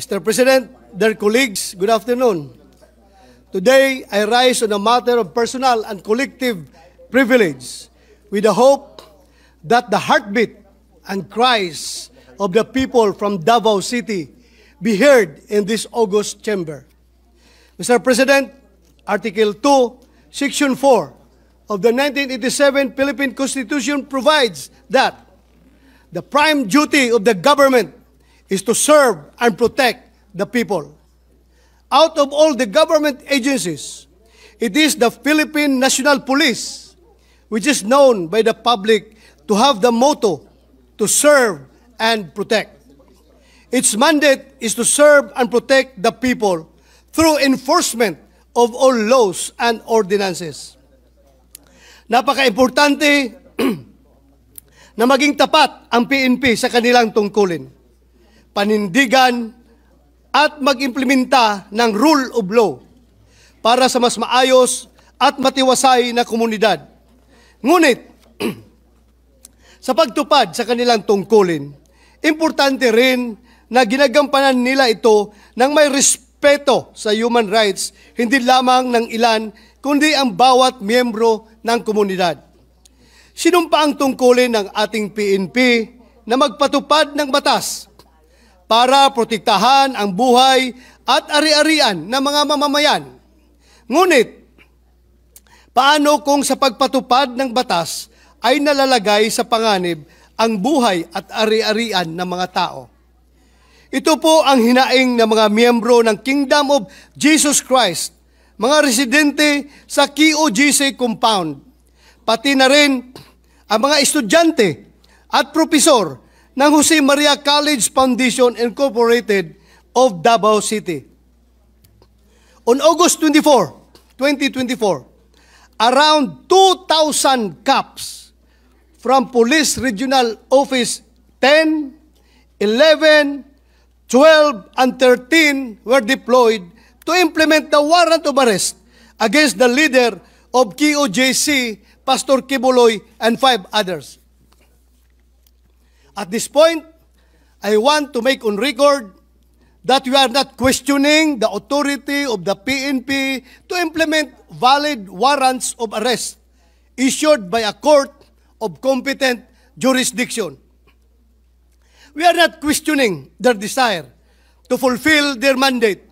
Mr. President, dear colleagues, good afternoon. Today, I rise on a matter of personal and collective privilege with the hope that the heartbeat and cries of the people from Davao City be heard in this August chamber. Mr. President, Article 2, Section 4 of the 1987 Philippine Constitution provides that the prime duty of the government is to serve and protect the people. Out of all the government agencies, it is the Philippine National Police, which is known by the public to have the motto to serve and protect. Its mandate is to serve and protect the people through enforcement of all laws and ordinances. Napaka-importante na maging tapat ang PNP sa kanilang tungkulin, panindigan at mag-implementa ng rule of law para sa mas maayos at matiwasay na komunidad. Ngunit, sa pagtupad sa kanilang tungkulin, importante rin na ginagampanan nila ito ng may respeto sa human rights, hindi lamang ng ilan, kundi ang bawat miyembro ng komunidad. Sinumpa ang tungkulin ng ating PNP na magpatupad ng batas para protektahan ang buhay at ari-arian ng mga mamamayan. Ngunit, paano kung sa pagpatupad ng batas ay nalalagay sa panganib ang buhay at ari-arian ng mga tao? Ito po ang hinaing ng mga miyembro ng Kingdom of Jesus Christ, mga residente sa QOGC compound, pati na rin ang mga estudyante at profesor ng Jose Maria College Foundation Incorporated of Davao City. On August 24, 2024, around 2,000 cops from Police Regional Office 10, 11, 12, and 13 were deployed to implement the warrant of arrest against the leader of KOJC Pastor Kibuloy, and five others. At this point, I want to make on record that we are not questioning the authority of the PNP to implement valid warrants of arrest issued by a court of competent jurisdiction. We are not questioning their desire to fulfill their mandate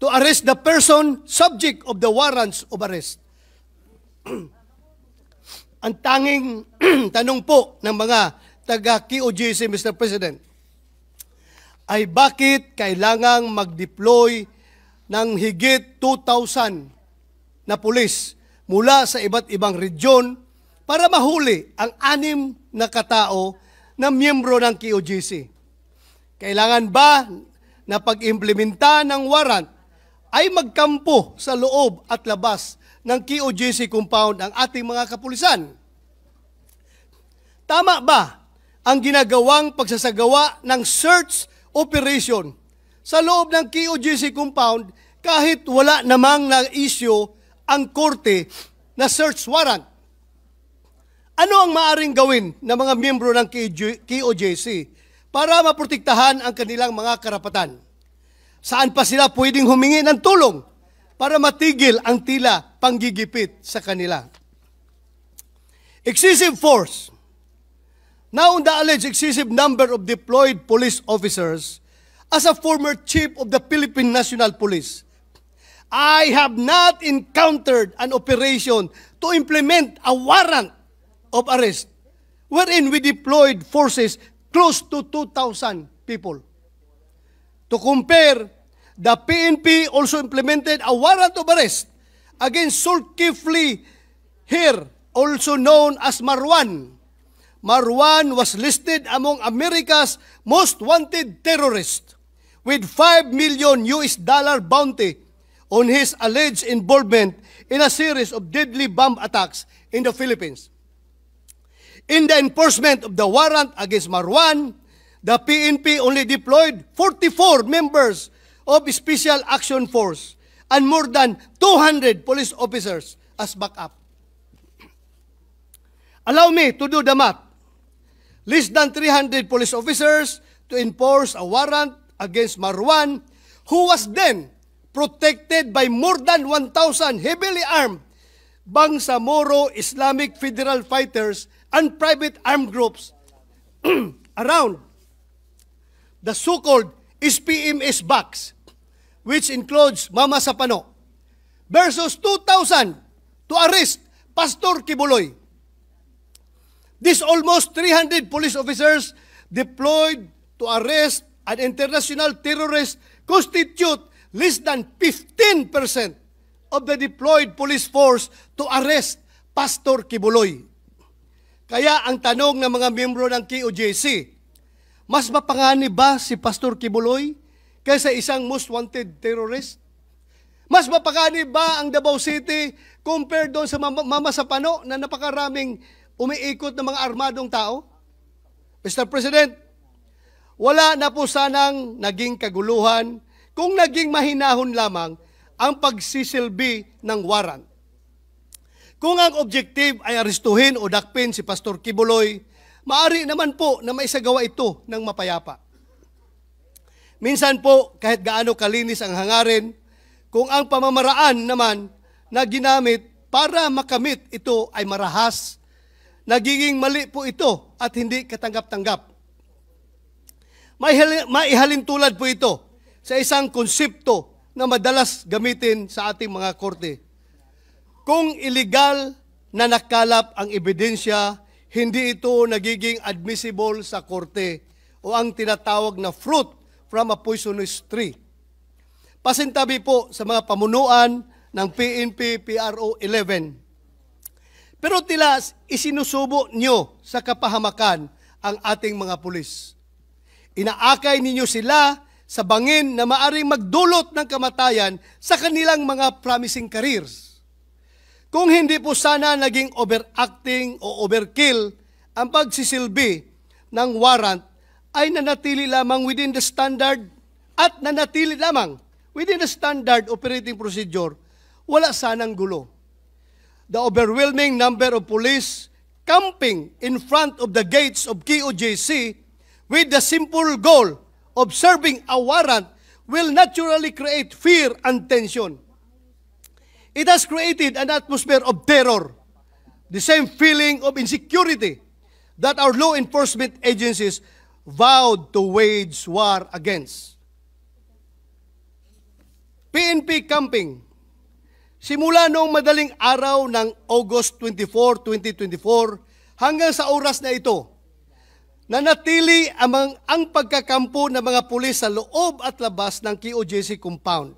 to arrest the person subject of the warrants of arrest. Ang tanging tanong po ng mga taga-QOGC, Mr. President, ay bakit kailangang mag-deploy ng higit 2,000 na pulis mula sa iba't ibang region para mahuli ang anim na katao na miyembro ng QOGC. Kailangan ba na pag-implementa ng warrant ay magkampo sa loob at labas ng QOGC compound ang ating mga kapulisan. Tama ba ang ginagawang pagsasagawa ng search operation sa loob ng QOGC compound kahit wala namang na-issue ang korte na search warrant? Ano ang maaring gawin ng mga miyembro ng QOJC para maprotektahan ang kanilang mga karapatan? Saan pa sila pwedeng humingi ng tulong para matigil ang tila panggigipit sa kanila. Excessive force. Now, the alleged excessive number of deployed police officers as a former chief of the Philippine National Police, I have not encountered an operation to implement a warrant of arrest wherein we deployed forces close to 2,000 people. To compare the PNP also implemented a warrant of arrest against Zulkifli here, also known as Marwan. Marwan was listed among America's most wanted terrorists with 5 million US dollar bounty on his alleged involvement in a series of deadly bomb attacks in the Philippines. In the enforcement of the warrant against Marwan, the PNP only deployed 44 members of Special Action Force and more than 200 police officers as backup. Allow me to do the math. Less than 300 police officers to enforce a warrant against Marwan, who was then protected by more than 1,000 heavily armed Bangsamoro Islamic Federal Fighters and private armed groups around the so-called SPMS box, which includes Mama Sapano, versus 2,000 to arrest Pastor Kibuloy. These almost 300 police officers deployed to arrest an international terrorist constitute less than 15% of the deployed police force to arrest Pastor Kibuloy. Kaya ang tanong ng mga miyembro ng KOJC, mas mapanganib ba si Pastor Kibuloy kaysa isang most wanted terrorist? Mas mapanganib ba ang Davao City compared doon sa Mama, Mama Sapano na napakaraming umiikot ng mga armadong tao? Mr. President, wala na po sanang naging kaguluhan kung naging mahinahon lamang ang pagsisilbi ng warrant. Kung ang objective ay arestuhin o dakpin si Pastor Kibuloy, maari naman po na maisagawa ito ng mapayapa. Minsan po, kahit gaano kalinis ang hangarin, kung ang pamamaraan naman na ginamit para makamit ito ay marahas, nagiging mali po ito at hindi katanggap-tanggap. Maihalin tulad po ito sa isang konsepto na madalas gamitin sa ating mga korte kung illegal na nakalap ang ebidensya, hindi ito nagiging admissible sa korte o ang tinatawag na fruit from a poisonous tree. Pasintabi po sa mga pamunuan ng PNP PRO 11. Pero tila isinusubo nyo sa kapahamakan ang ating mga pulis. Inaakay ninyo sila sa bangin na maaring magdulot ng kamatayan sa kanilang mga promising careers. Kung hindi po sana naging overacting o overkill ang pagsisilbi ng warrant, ay nanatili lamang within the standard at nanatili lamang within the standard operating procedure, wala sanang gulo. The overwhelming number of police camping in front of the gates of KOJC with the simple goal of serving a warrant will naturally create fear and tension. It has created an atmosphere of terror, the same feeling of insecurity that our law enforcement agencies vowed to wage war against. PNP camping. Simula noong madaling araw ng August 24, 2024 hanggang sa oras na ito, nanatili ang, ang pagkakampo ng mga pulis sa loob at labas ng QOJC compound.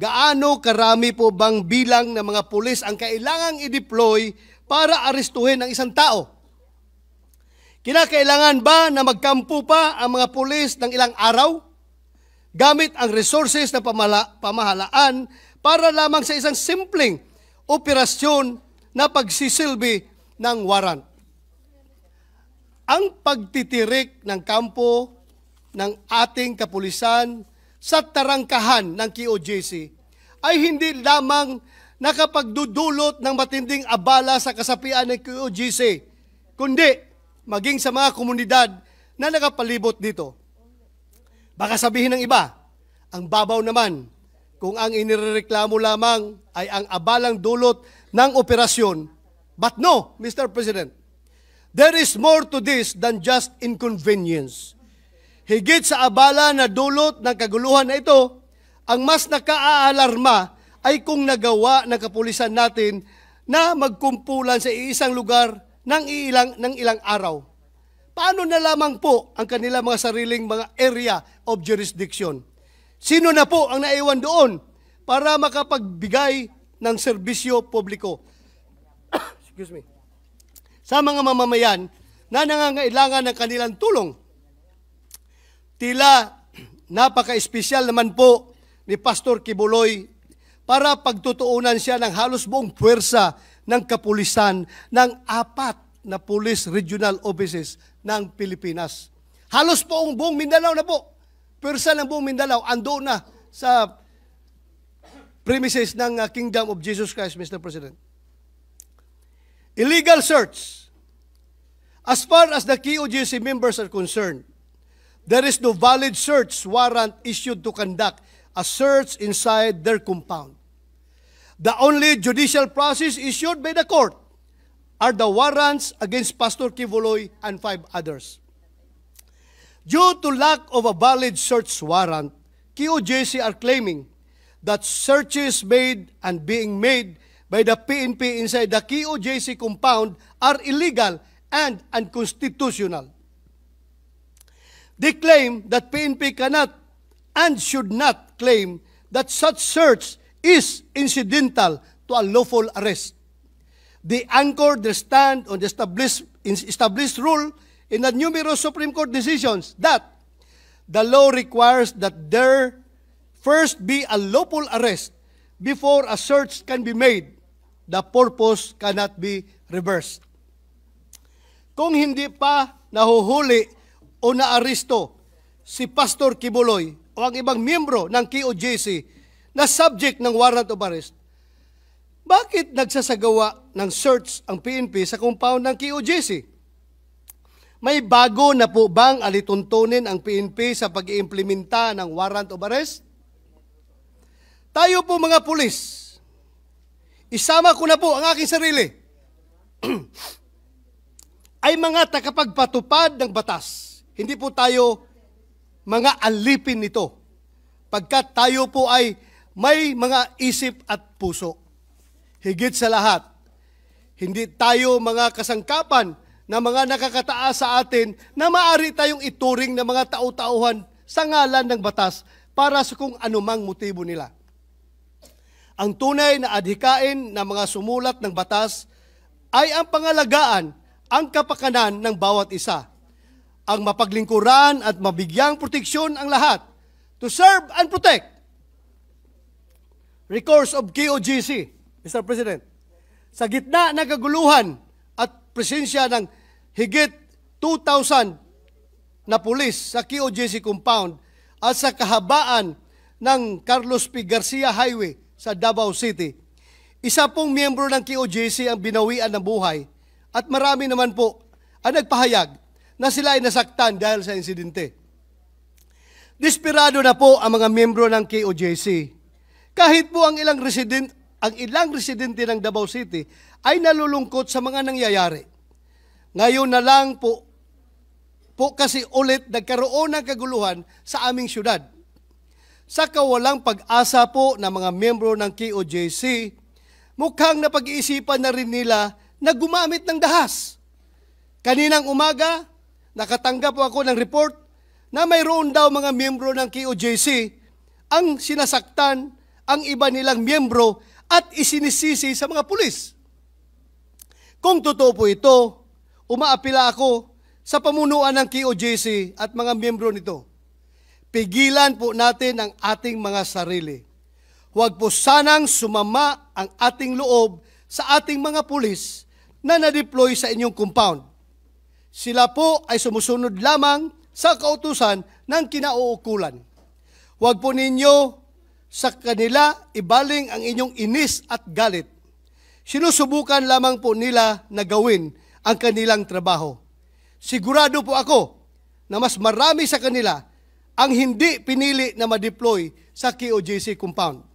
Gaano karami po bang bilang ng mga pulis ang kailangang i-deploy para arestuhin ang isang tao? Kinakailangan ba na magkampo pa ang mga pulis ng ilang araw? Gamit ang resources na pamahalaan para lamang sa isang simpleng operasyon na pagsisilbi ng warrant. Ang pagtitirik ng kampo ng ating kapulisan sa tarangkahan ng QOJC ay hindi lamang nakapagdudulot ng matinding abala sa kasapian ng QOJC, kundi maging sa mga komunidad na nakapalibot dito. Baka sabihin ng iba, ang babaw naman kung ang inireklamo lamang ay ang abalang dulot ng operasyon. But no, Mr. President, there is more to this than just inconvenience. Higit sa abala na dulot ng kaguluhan na ito, ang mas nakaaalarma ay kung nagawa ng kapulisan natin na magkumpulan sa isang lugar ng ilang, ng ilang araw. Paano na lamang po ang kanilang mga sariling mga area of jurisdiction? Sino na po ang naiwan doon para makapagbigay ng serbisyo publiko? Excuse me. Sa mga mamamayan na nangangailangan ng kanilang tulong Tila napaka-espesyal naman po ni Pastor Kibuloy para pagtutuunan siya ng halos buong puwersa ng kapulisan ng apat na police regional offices ng Pilipinas. Halos po ang buong Mindanao na po. Puwersa ng buong Mindanao ando na sa premises ng uh, Kingdom of Jesus Christ, Mr. President. Illegal search. As far as the KOGC members are concerned, there is no valid search warrant issued to conduct a search inside their compound. The only judicial process issued by the court are the warrants against Pastor Kivuloy and five others. Due to lack of a valid search warrant, QJC are claiming that searches made and being made by the PNP inside the QJC compound are illegal and unconstitutional. They claim that PNP cannot and should not claim that such search is incidental to a lawful arrest. They anchor their stand on the established, established rule in the numerous Supreme Court decisions that the law requires that there first be a lawful arrest before a search can be made. The purpose cannot be reversed. Kung hindi pa nahuhuli o naaresto si Pastor Kibuloy o ang ibang miyembro ng KOJC na subject ng warrant of arrest, bakit nagsasagawa ng search ang PNP sa compound ng KOJC? May bago na po bang alituntunin ang PNP sa pag-iimplementa ng warrant of arrest? Tayo po mga pulis, isama ko na po ang aking sarili. ay mga takapagpatupad ng batas. Hindi po tayo mga alipin nito. Pagkat tayo po ay may mga isip at puso. Higit sa lahat, hindi tayo mga kasangkapan na mga nakakataas sa atin na maari tayong ituring na mga tao-tauhan sa ngalan ng batas para sa kung anumang motibo nila. Ang tunay na adhikain ng mga sumulat ng batas ay ang pangalagaan ang kapakanan ng bawat isa. Ang mapaglingkuran at mabigyang proteksyon ang lahat to serve and protect. Recourse of KOGC, Mr. President. Sa gitna ng kaguluhan at presensya ng higit 2,000 na pulis sa KOGC compound at sa kahabaan ng Carlos P. Garcia Highway sa Davao City, isa pong miyembro ng KOGC ang binawian ng buhay at marami naman po ang nagpahayag na sila ay nasaktan dahil sa insidente. Desperado na po ang mga miyembro ng KOJC. Kahit po ang ilang resident ang ilang residente ng Davao City ay nalulungkot sa mga nangyayari. Ngayon na lang po po kasi ulit nagkaroon ng kaguluhan sa aming syudad. Sa kawalang pag-asa po ng mga miyembro ng KOJC, mukhang napag-iisipan na rin nila na gumamit ng dahas. Kaninang umaga, nakatanggap po ako ng report na mayroon daw mga miyembro ng KOJC ang sinasaktan ang iba nilang miyembro at isinisisi sa mga pulis. Kung totoo po ito, umaapila ako sa pamunuan ng KOJC at mga miyembro nito. Pigilan po natin ang ating mga sarili. Huwag po sanang sumama ang ating loob sa ating mga pulis na na-deploy sa inyong compound. Sila po ay sumusunod lamang sa kautusan ng kinauukulan. Huwag po ninyo sa kanila ibaling ang inyong inis at galit. Sinusubukan lamang po nila na gawin ang kanilang trabaho. Sigurado po ako na mas marami sa kanila ang hindi pinili na ma-deploy sa KOJC compound.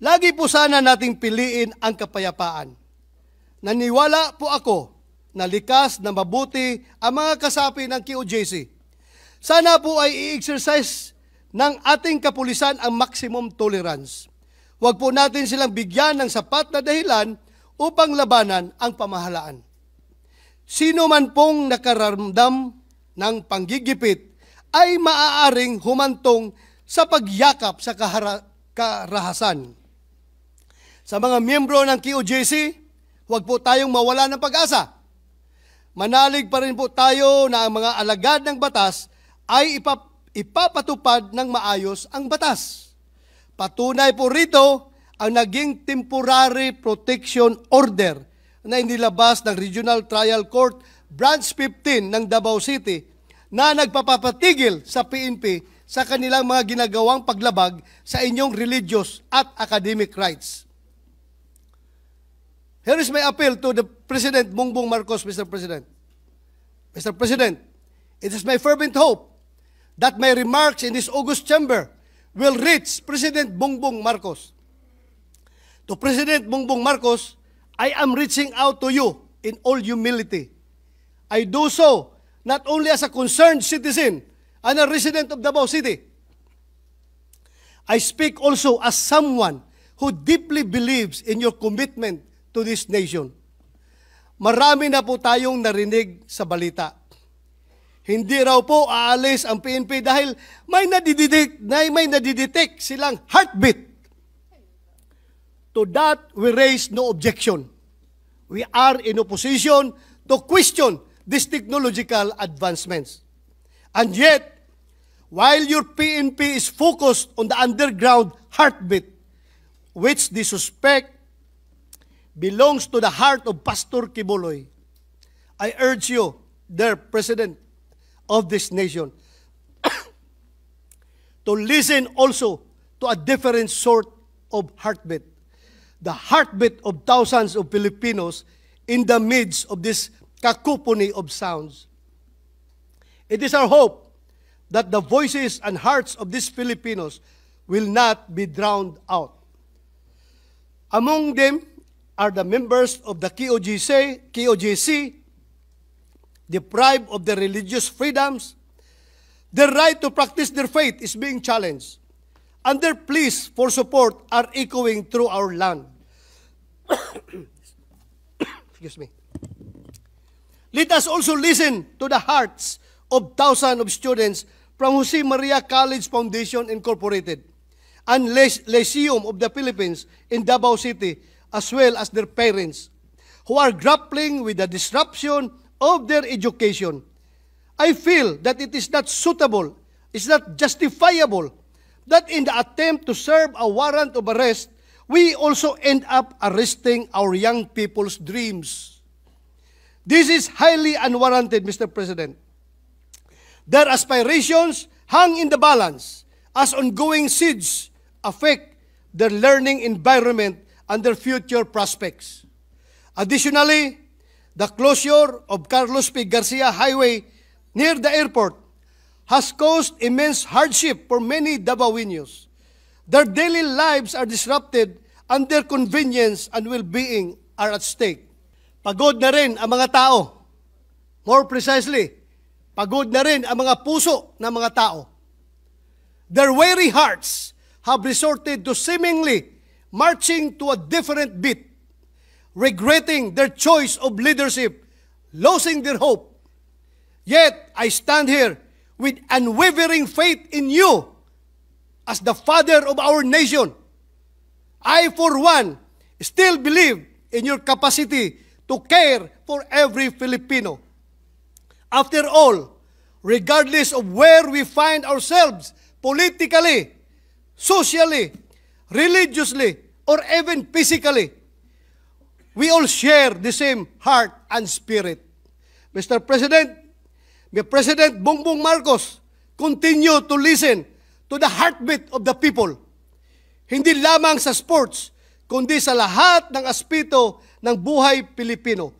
Lagi po sana nating piliin ang kapayapaan Naniwala po ako na likas na mabuti ang mga kasapi ng QJC. Sana po ay i-exercise ng ating kapulisan ang maximum tolerance. Huwag po natin silang bigyan ng sapat na dahilan upang labanan ang pamahalaan. Sino man pong nakaramdam ng panggigipit ay maaaring humantong sa pagyakap sa kahara- karahasan. Sa mga miyembro ng QJC, Huwag po tayong mawala ng pag-asa. Manalig pa rin po tayo na ang mga alagad ng batas ay ipap ipapatupad ng maayos ang batas. Patunay po rito ang naging temporary protection order na inilabas ng Regional Trial Court Branch 15 ng Davao City na nagpapapatigil sa PNP sa kanilang mga ginagawang paglabag sa inyong religious at academic rights. Here is my appeal to the President Bongbong Marcos, Mr. President. Mr. President, It is my fervent hope that my remarks in this August chamber will reach President Bongbong Marcos. To President Bongbong Marcos, I am reaching out to you in all humility. I do so not only as a concerned citizen and a resident of Davao City. I speak also as someone who deeply believes in your commitment to this nation. Marami na po tayong narinig sa balita. Hindi raw po aalis ang PNP dahil may nadidetect, may nadidetect silang heartbeat. To that, we raise no objection. We are in opposition to question these technological advancements. And yet, while your PNP is focused on the underground heartbeat, which they suspect belongs to the heart of Pastor Kibuloy, I urge you, their president of this nation, to listen also to a different sort of heartbeat. The heartbeat of thousands of Filipinos in the midst of this cacophony of sounds. It is our hope that the voices and hearts of these Filipinos will not be drowned out. Among them are the members of the KOGC, KOGC deprived of their religious freedoms. Their right to practice their faith is being challenged. And their pleas for support are echoing through our land. Excuse me. Let us also listen to the hearts of thousands of students from Jose Maria College Foundation Incorporated and Lyceum of the Philippines in Davao City, as well as their parents, who are grappling with the disruption of their education. I feel that it is not suitable, it's not justifiable that in the attempt to serve a warrant of arrest, we also end up arresting our young people's dreams. This is highly unwarranted, Mr. President. Their aspirations hang in the balance as ongoing siege affect their learning environment and their future prospects. Additionally, the closure of Carlos P. Garcia Highway near the airport has caused immense hardship for many Davaoenos. Their daily lives are disrupted and their convenience and well-being are at stake. Pagod na rin ang mga tao. More precisely, pagod na rin ang mga puso ng mga tao. Their weary hearts have resorted to seemingly marching to a different beat, regretting their choice of leadership, losing their hope. Yet, I stand here with unwavering faith in you as the father of our nation. I, for one, still believe in your capacity to care for every Filipino. After all, regardless of where we find ourselves politically, socially, religiously, or even physically, we all share the same heart and spirit. Mr. President, may President Bongbong Marcos continue to listen to the heartbeat of the people. Hindi lamang sa sports, kundi sa lahat ng aspeto ng buhay Pilipino.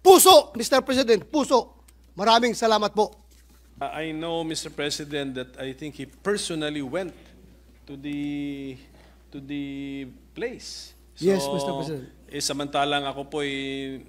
Puso, Mr. President, puso. Maraming salamat po. I know, Mr. President, that I think he personally went to the to the place. Yes, Mr. President. Eh, samantalang ako po eh,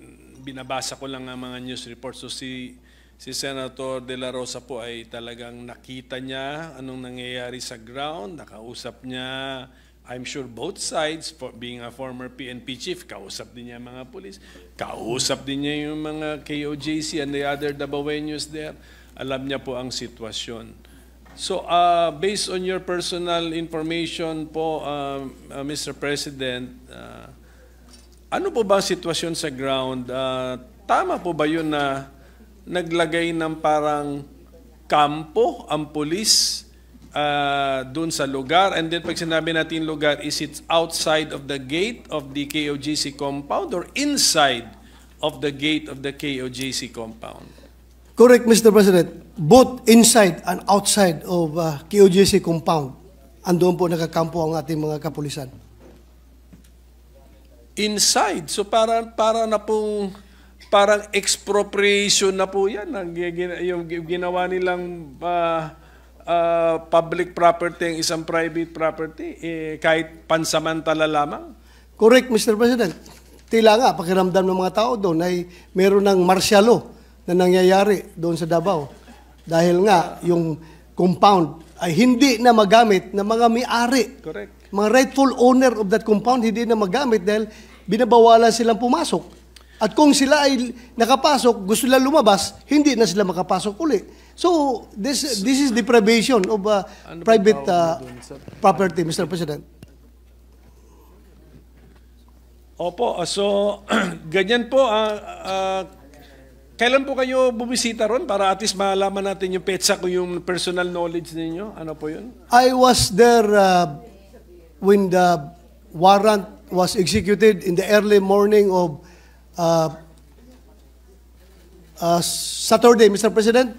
binabasa ko lang ang mga news reports. So si si Senator De La Rosa po ay talagang nakita niya anong nangyayari sa ground, nakausap niya I'm sure both sides, for being a former PNP chief, kausap din niya mga polis, kausap din niya yung mga KOJC and the other Dabawenyos there. Alam niya po ang sitwasyon. So, uh, based on your personal information po, uh, uh, Mr. President, uh, ano po ba ang sitwasyon sa ground? Uh, tama po ba yun na naglagay ng parang kampo ang polis uh, dun sa lugar. And then pag sinabi natin lugar, is it outside of the gate of the KOGC compound or inside of the gate of the KOGC compound? Correct, Mr. President. Both inside and outside of uh, KOGC compound, andoon po nakakampo ang ating mga kapulisan. Inside. So para para na pong parang expropriation na po yan. Ang yung ginawa nilang ah, ah, public property ang isang private property, eh, kahit pansamantala lamang. Correct, Mr. President. Tila nga, pakiramdam ng mga tao doon ay meron ng martialo na nangyayari doon sa Davao. Dahil nga, yung compound ay hindi na magamit ng mga may-ari. Correct. Mga rightful owner of that compound hindi na magamit dahil binabawalan silang pumasok. At kung sila ay nakapasok, gusto nila lumabas, hindi na sila makapasok uli. So, this this is deprivation of uh, private uh, property, Mr. President. Opo, ah, so ganyan po. ah, ah, kailan po kayo bumisita ron para at least malaman natin yung petsa ko yung personal knowledge ninyo? Ano po yun? I was there uh, when the warrant was executed in the early morning of uh, uh, Saturday, Mr. President.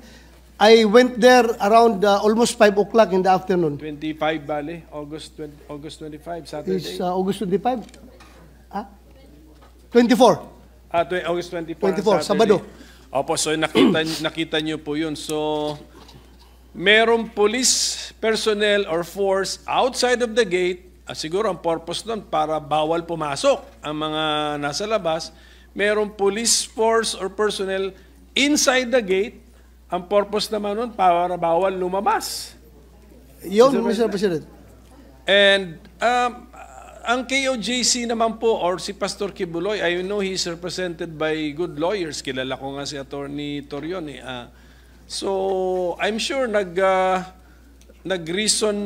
I went there around uh, almost 5 o'clock in the afternoon. 25 bale, August 20, August 25, Saturday. Is uh, August 25? Ah? 24. Ah, tw- August 24, 24, Saturday. Sabado. Opo, so nakita, nakita nyo po yun. So, merong police personnel or force outside of the gate, ah, siguro ang purpose nun para bawal pumasok ang mga nasa labas. Merong police force or personnel inside the gate, ang purpose naman nun para bawal lumabas. Yun, Mr. President. And um, ang KOJC naman po or si Pastor Kibuloy, I know he's represented by good lawyers. Kilala ko nga si Attorney Torion. Eh. Ah, so, I'm sure nag ah, nag-reason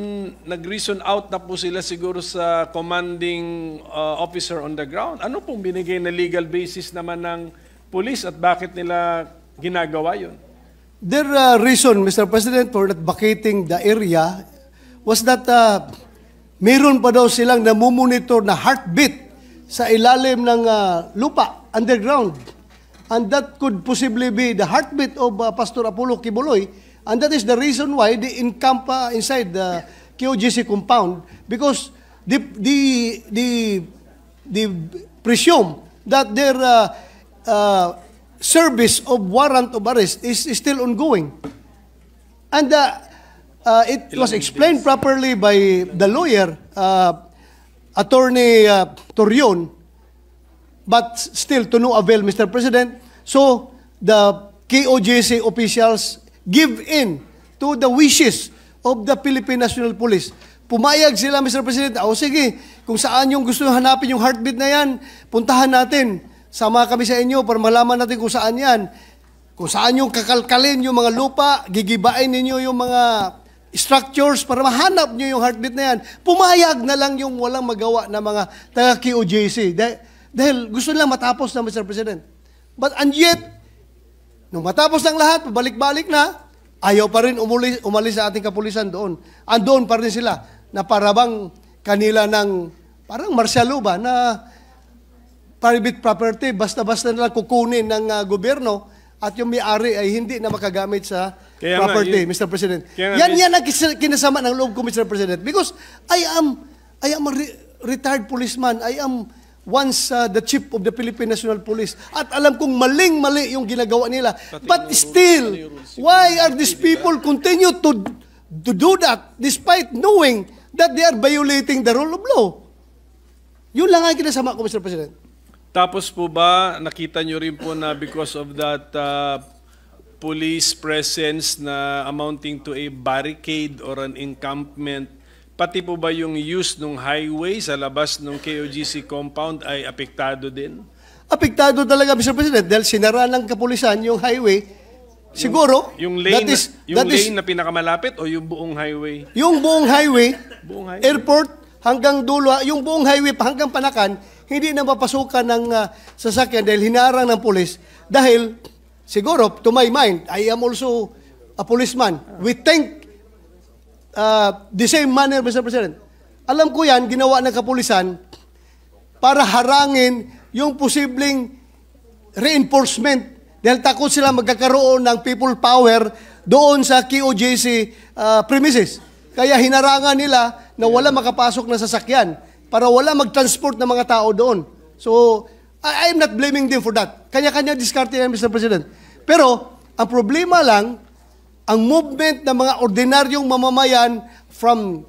nag-reason out na po sila siguro sa commanding ah, officer on the ground. Ano pong binigay na legal basis naman ng police at bakit nila ginagawa 'yon? Their uh, reason, Mr. President, for not vacating the area was that uh, meron pa daw silang namumonitor na heartbeat sa ilalim ng uh, lupa, underground. And that could possibly be the heartbeat of uh, Pastor Apollo Kibuloy. And that is the reason why they encamp uh, inside the QGC compound because the, the, the, the presume that their uh, uh, service of warrant of arrest is, is still ongoing. And uh, uh, it was explained properly by the lawyer, uh, Attorney uh, Torion, but still to no avail, Mr. President. So the KOJC officials give in to the wishes of the Philippine National Police. Pumayag sila, Mr. President, o sige, kung saan yung gusto hanapin yung heartbeat na yan, puntahan natin. Sama kami sa inyo para malaman natin kung saan yan. Kung saan yung kakalkalin yung mga lupa, gigibain ninyo yung mga structures para mahanap nyo yung heartbeat na yan. Pumayag na lang yung walang magawa na mga taga-QOJC. Dahil, dahil gusto nilang matapos na, Mr. President. But and yet, nung matapos ng lahat, pabalik-balik na, ayaw pa rin umuli, umalis sa ating kapulisan doon. Andoon pa rin sila na parabang kanila ng parang marsyalo ba na private property, basta-basta na lang kukunin ng uh, gobyerno at yung may-ari ay hindi na makagamit sa Kaya nga, property, yun- Mr. President. Kaya nga, yan, Mr. yan ang kinasama ng loob ko, Mr. President. Because I am, I am a re- retired policeman. I am once uh, the chief of the Philippine National Police. At alam kong maling-mali yung ginagawa nila. But still, why are these people continue to, to do that despite knowing that they are violating the rule of law? Yun lang ang kinasama ko, Mr. President. Tapos po ba, nakita nyo rin po na because of that uh, police presence na amounting to a barricade or an encampment, pati po ba yung use ng highway sa labas ng KOGC compound ay apektado din? Apektado talaga, Mr. President, dahil sinara ng kapulisan yung highway. Siguro, Yung lane, that is, yung that is lane na pinakamalapit o yung buong highway? Yung buong highway, Buong highway. airport hanggang dulo, yung buong highway pa hanggang Panakan, hindi na mapasukan ng ah, sasakyan dahil hinarang ng pulis. Dahil, siguro, to my mind, I am also a policeman. We think uh, the same manner, Mr. President. Alam ko yan, ginawa ng kapulisan para harangin yung posibleng reinforcement dahil takot sila magkakaroon ng people power doon sa QOJC uh, premises. Kaya hinarangan nila na wala makapasok na sasakyan para wala mag-transport ng mga tao doon. So, I, I'm not blaming them for that. Kanya-kanya diskarte yan, Mr. President. Pero, ang problema lang, ang movement ng mga ordinaryong mamamayan from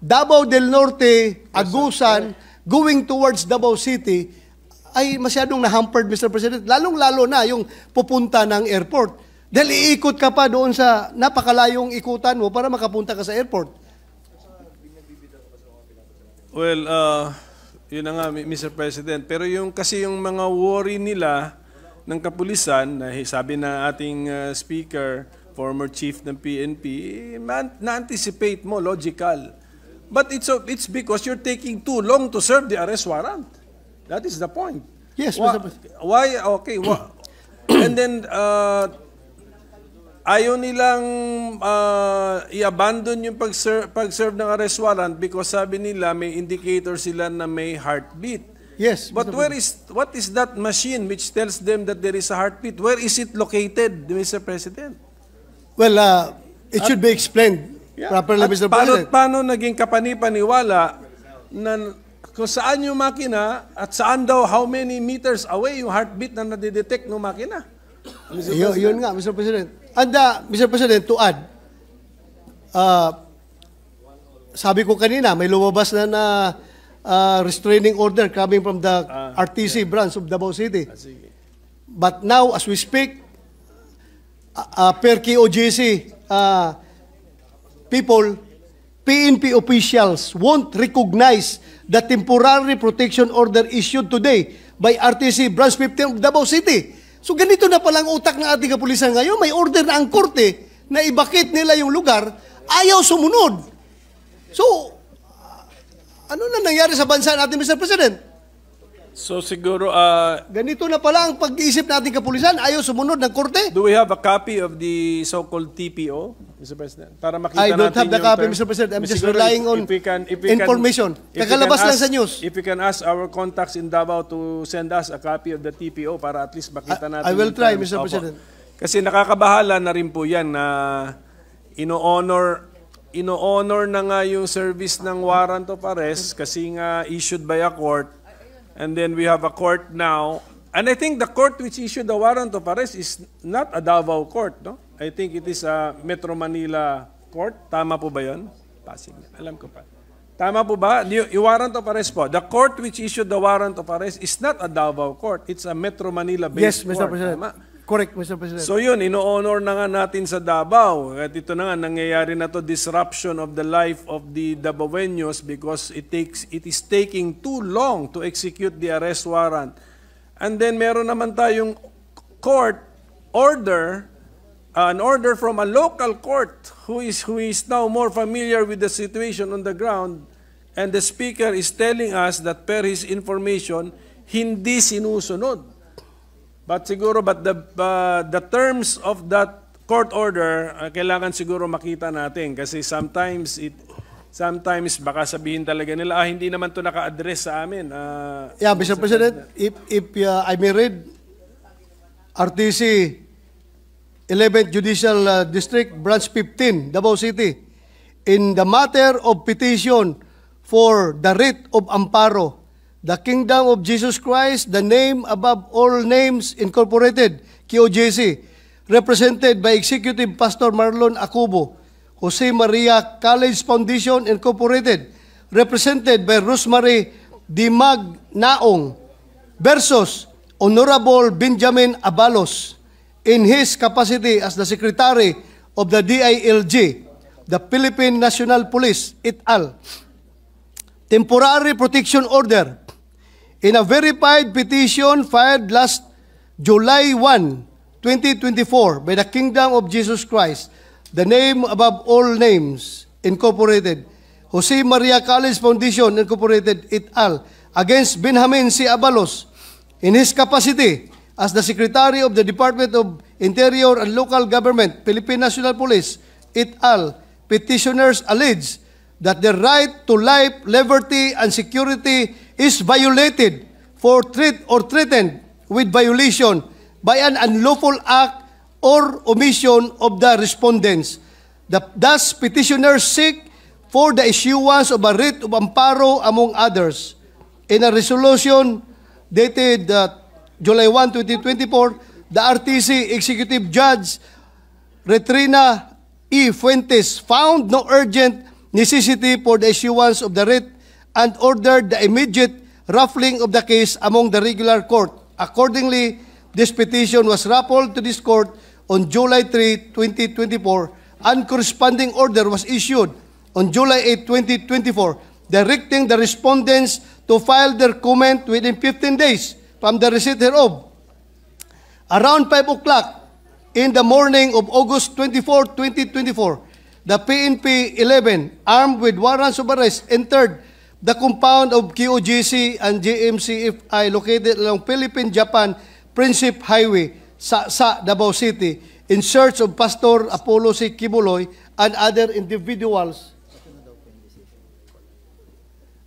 Davao del Norte, Agusan, going towards Davao City, ay masyadong na-hampered, Mr. President. Lalong-lalo na yung pupunta ng airport. Dahil iikot ka pa doon sa napakalayong ikutan mo para makapunta ka sa airport. Well, uh, yun na nga, Mr. President. Pero yung kasi yung mga worry nila ng kapulisan, na sabi na ating uh, speaker, former chief ng PNP, na-anticipate mo, logical. But it's, o- it's because you're taking too long to serve the arrest warrant. That is the point. Yes, Why, Mr. President. why okay, wha- and then, uh, ayaw nilang uh, i-abandon yung pag-serve, pag-serve ng arrest warrant because sabi nila may indicator sila na may heartbeat. Yes, But Mr. where is what is that machine which tells them that there is a heartbeat? Where is it located, Mr. President? Well, uh, it should be explained properly, At Mr. paano, President. paano naging kapanipaniwala na kung saan yung makina at saan daw how many meters away yung heartbeat na nadidetect ng makina? Yun, yun nga, Mr. President. And uh, Mr. President, to add, uh, sabi ko kanina, may lumabas na na uh, restraining order coming from the RTC branch of Davao City. Ah. But now, as we speak, uh, per KOJC uh, people, PNP officials won't recognize the temporary protection order issued today by RTC Branch 15 of Davao City. So ganito na palang utak ng ating kapulisan ngayon. May order na ang korte na ibakit nila yung lugar, ayaw sumunod. So, ano na nangyari sa bansa natin, Mr. President? So siguro uh, Ganito na pala ang pag-iisip nating kapulisan, ayaw sumunod ng korte. Do we have a copy of the so-called TPO, Mr. President? Para makita I don't natin have the copy, term. Mr. President. I'm just relying if- on if we can- if we can- information. we Kakalabas can lang sa news. If we can ask our contacts in Davao to send us a copy of the TPO para at least makita natin. I will try, terms. Mr. Opo. President. Kasi nakakabahala na rin po yan na ino-honor ino-honor na nga yung service ng warrant of arrest kasi nga issued by a court and then we have a court now and I think the court which issued the warrant of arrest is not a Davao court no I think it is a Metro Manila court tama po ba yon Pasig alam ko pa Tama po ba? Yung, warrant of arrest po. The court which issued the warrant of arrest is not a Davao court. It's a Metro Yes, Manila-based Mr. court. President. Tama? Correct, Mr. President. So yun, ino-honor na nga natin sa Davao. At ito na nga, nangyayari na to disruption of the life of the Davaoenos because it takes it is taking too long to execute the arrest warrant. And then meron naman tayong court order, uh, an order from a local court who is who is now more familiar with the situation on the ground and the speaker is telling us that per his information hindi sinusunod. But siguro, but the, uh, the terms of that court order, uh, kailangan siguro makita natin kasi sometimes it, sometimes baka sabihin talaga nila, ah, hindi naman to naka-address sa amin. Uh, yeah, Mr. President, if, if uh, I may read, RTC 11th Judicial uh, District, Branch 15, Davao City, in the matter of petition for the writ of amparo, the Kingdom of Jesus Christ, the name above all names incorporated, KOJC, represented by Executive Pastor Marlon Akubo, Jose Maria College Foundation Incorporated, represented by Rosemary Dimag Naong, versus Honorable Benjamin Abalos in his capacity as the Secretary of the DILG, the Philippine National Police, et al. Temporary Protection Order in a verified petition filed last July 1, 2024 by the Kingdom of Jesus Christ, the name above all names, Incorporated, Jose Maria College Foundation, Incorporated, et al., against Benjamin C. Abalos in his capacity as the Secretary of the Department of Interior and Local Government, Philippine National Police, et al., petitioners allege that the right to life, liberty, and security is violated for threat or threatened with violation by an unlawful act or omission of the respondents. The, thus, petitioners seek for the issuance of a writ of amparo among others. In a resolution dated uh, July 1, 2024, the RTC Executive Judge Retrina E. Fuentes found no urgent necessity for the issuance of the writ and ordered the immediate ruffling of the case among the regular court. Accordingly, this petition was raffled to this court on July 3, 2024, and corresponding order was issued on July 8, 2024, directing the respondents to file their comment within 15 days from the receipt hereof. Around 5 o'clock in the morning of August 24, 2024, the PNP 11, armed with warrants of arrest, entered the compound of QOGC and JMCFI located along Philippine-Japan Princip Highway sa, sa Davao City in search of Pastor Apollo C. Kibuloy and other individuals.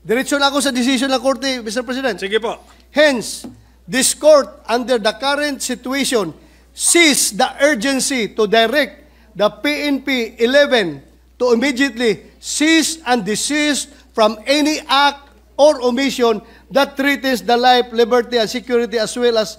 Diretso na ako sa decision ng Korte, Mr. President. Sige po. Hence, this court, under the current situation, sees the urgency to direct the PNP 11 to immediately cease and desist from any act or omission that threatens the life, liberty, and security as well as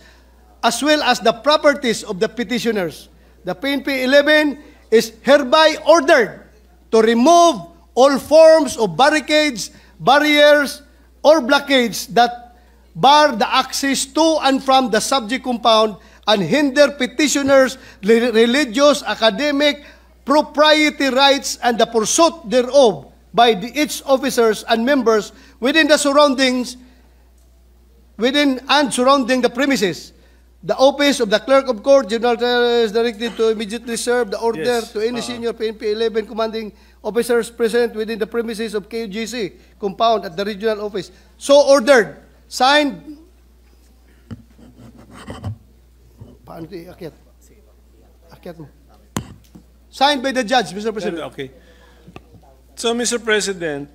as well as the properties of the petitioners. The PNP 11 is hereby ordered to remove all forms of barricades, barriers, or blockades that bar the access to and from the subject compound and hinder petitioners' li- religious, academic, propriety rights and the pursuit thereof by the, its officers and members within the surroundings within and surrounding the premises. The office of the clerk of court, General is directed to immediately serve the order Yes. to any senior PNP 11 commanding officers present within the premises of KUGC compound at the regional office. So ordered. Signed. Paano ito iakyat? Akyat mo. Signed by the judge, Mr. President. Okay. So, Mr. President,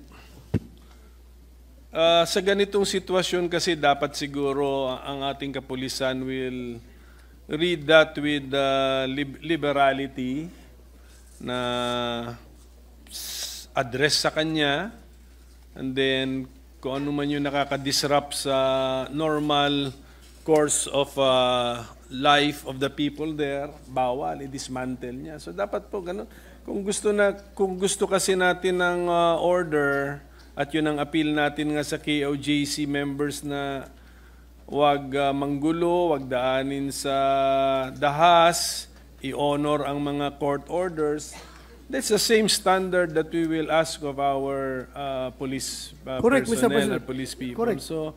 ah, sa ganitong sitwasyon kasi dapat siguro ang ating kapulisan will read that with ah, lib- liberality na address sa kanya and then kung ano man yung nakaka-disrupt sa normal course of ah, life of the people there, bawal, i-dismantle niya. So dapat po ganun. Kung gusto na kung gusto kasi natin ng ah, order at yun ang appeal natin nga sa KOJC members na wag ah, manggulo, wag daanin sa dahas, i-honor ang mga court orders. That's the same standard that we will ask of our uh, police uh, Correct, personnel or police people. Correct. So,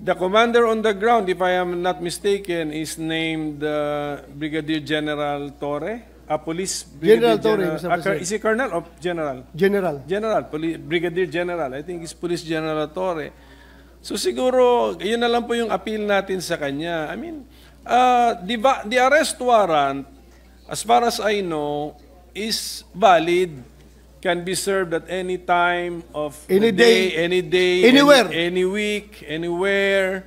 the commander on the ground, if I am not mistaken, is named uh, Brigadier General Torre. A police General Brigadier Torre, General- Mr. Ah, President. is he colonel or general? General. General, Poli- Brigadier General. I think it's Police General Torre. So siguro, yun na lang po yung appeal natin sa kanya. I mean, uh, the, the arrest warrant, as far as I know, is valid, can be served at any time of Any the day, any day, anywhere. any, any week, anywhere,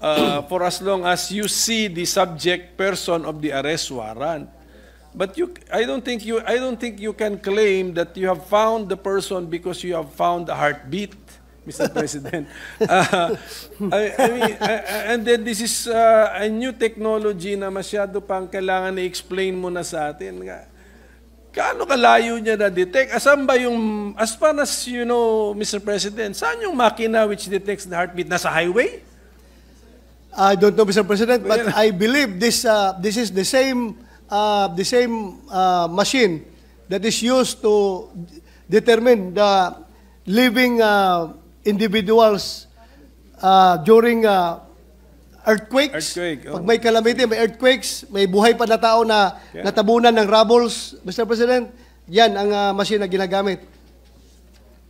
uh, for as long as you see the subject person of the arrest warrant. But you, I don't think you, I don't think you can claim that you have found the person because you have found a heartbeat, Mr. President. Uh, I, I mean, I- and then this is uh, a new technology na masyado pang kailangan i-explain mo na sa atin. Kaano kalayo niya na-detect? Asan ba yung, as far as you know, Mr. President, saan yung makina which detects the heartbeat? Nasa highway? I don't know, Mr. President, but I believe this uh, this is the same uh, the same uh, machine that is used to determine the living uh, individuals uh, during uh, earthquakes. Earthquake, oh. Pag may calamity, may earthquakes, may buhay pa na tao na Yeah. natabunan ng rubbles, Mr. President, yan ang uh, machine na ginagamit.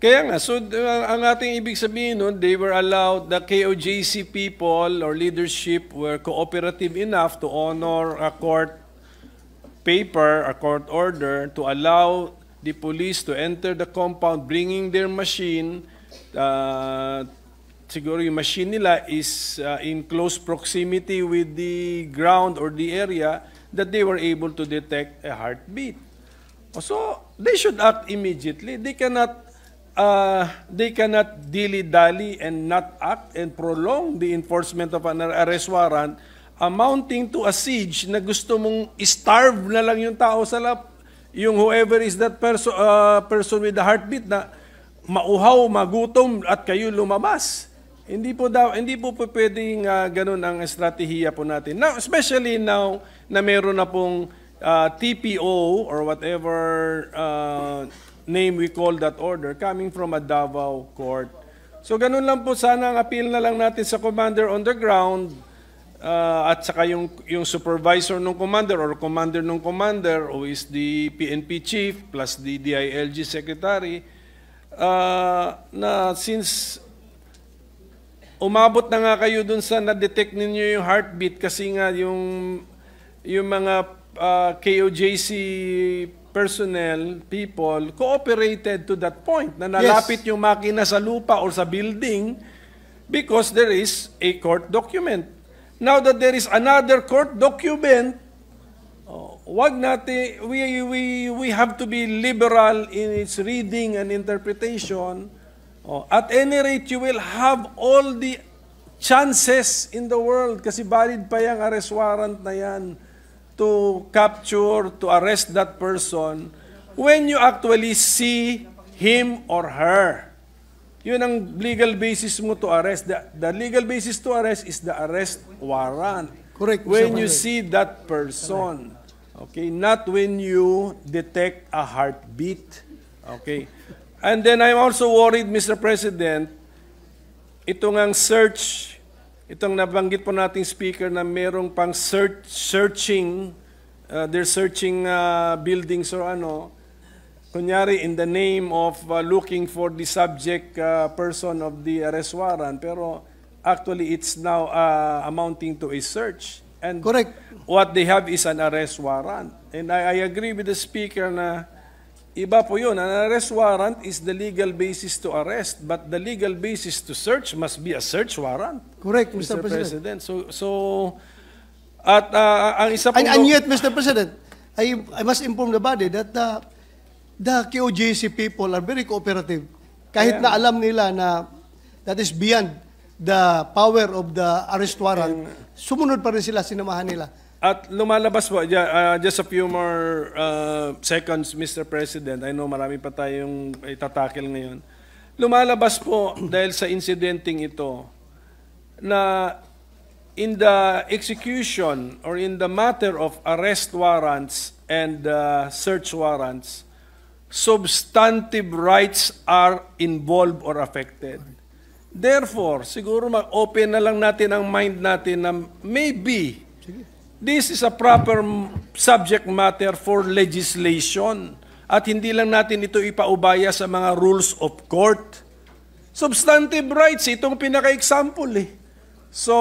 Kaya nga, so uh, ang ating ibig sabihin nun, they were allowed, the KOJC people or leadership were cooperative enough to honor a court paper, a court order, to allow the police to enter the compound bringing their machine. Uh, siguro yung machine nila is uh, in close proximity with the ground or the area that they were able to detect a heartbeat. So, they should act immediately. They cannot uh, they cannot dilly-dally and not act and prolong the enforcement of an arrest warrant amounting to a siege na gusto mong starve na lang yung tao sa lap, yung whoever is that person, uh, person with the heartbeat na mauhaw, magutom at kayo lumabas. Hindi po daw hindi po po pwedeng uh, ganun ang estratehiya po natin. Now, especially now na meron na pong uh, TPO or whatever uh, name we call that order coming from a Davao court. So ganun lang po sana ang appeal na lang natin sa commander on the ground uh, at saka yung yung supervisor ng commander or commander ng commander who is the PNP chief plus the DILG secretary uh, na since umabot na nga kayo dun sa na-detect ninyo yung heartbeat kasi nga yung yung mga uh, KOJC personnel, people, cooperated to that point na nalapit yung makina sa lupa or sa building because there is a court document. Now that there is another court document, oh, wag natin, we, we, we have to be liberal in its reading and interpretation Oh, at any rate, you will have all the chances in the world kasi valid pa yung arrest warrant na yan to capture, to arrest that person when you actually see him or her. Yun ang legal basis mo to arrest. The, the legal basis to arrest is the arrest warrant. Correct. When you see that person. Okay, not when you detect a heartbeat. Okay. And then I'm also worried, Mr. President, itong ang search, itong nabanggit po nating speaker na merong pang search, searching, uh, they're searching uh, buildings or ano, kunyari in the name of uh, looking for the subject uh, person of the arrest warrant, pero actually it's now uh, amounting to a search. And Correct. what they have is an arrest warrant. And I, I agree with the speaker na Iba po yun. An arrest warrant is the legal basis to arrest, but the legal basis to search must be a search warrant. Correct, Mr. Mr. President. President. So, so at uh, ang isa po... And, and yet, Mr. President, I, I must inform the body that the, the QJC people are very cooperative. Kahit Kaya- na alam nila na that is beyond the power of the arrest warrant, sumunod pa rin sila, sinamahan nila. At lumalabas po, uh, just a few more uh, seconds, Mr. President. I know marami pa tayong itatakil ngayon. Lumalabas po dahil sa incidenting ito na in the execution or in the matter of arrest warrants and uh, search warrants, substantive rights are involved or affected. Therefore, siguro mag-open na lang natin ang mind natin na maybe this is a proper subject matter for legislation at hindi lang natin ito ipaubaya sa mga rules of court. Substantive rights, itong pinaka-example eh. So,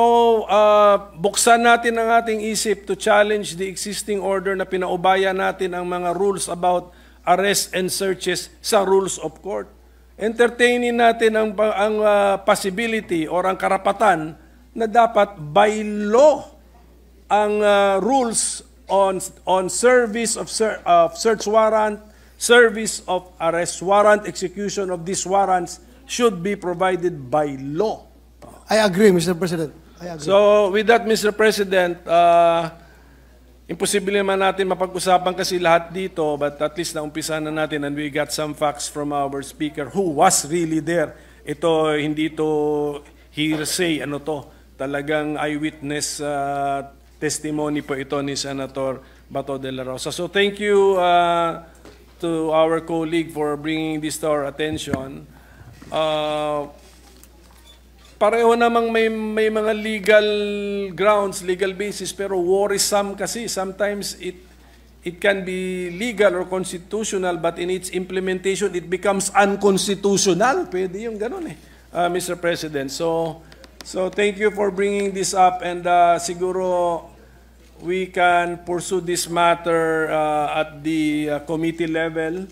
uh, buksan natin ang ating isip to challenge the existing order na pinaubaya natin ang mga rules about arrest and searches sa rules of court. Entertainin natin ang, ang uh, possibility or ang karapatan na dapat by law ang uh, rules on on service of, ser- of search warrant, service of arrest warrant, execution of these warrants should be provided by law. I agree, Mr. President. I agree. So with that, Mr. President, uh, imposible naman natin mapag-usapan kasi lahat dito, but at least naumpisa na natin and we got some facts from our speaker who was really there. Ito, hindi to hearsay, ano to, talagang eyewitness uh, testimony po ito ni Senator Bato de la Rosa. So thank you uh, to our colleague for bringing this to our attention. Uh, pareho namang may may mga legal grounds, legal basis pero worrisome kasi sometimes it it can be legal or constitutional but in its implementation it becomes unconstitutional. Pwede yung ganun eh, uh, Mr. President. So so thank you for bringing this up and uh, siguro we can pursue this matter uh, at the uh, committee level.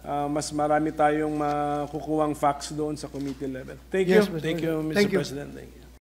Uh, mas marami tayong makukuhang facts doon sa committee level. Thank you. Yes, Mr. Thank you, Mr. Thank you. President. Thank you.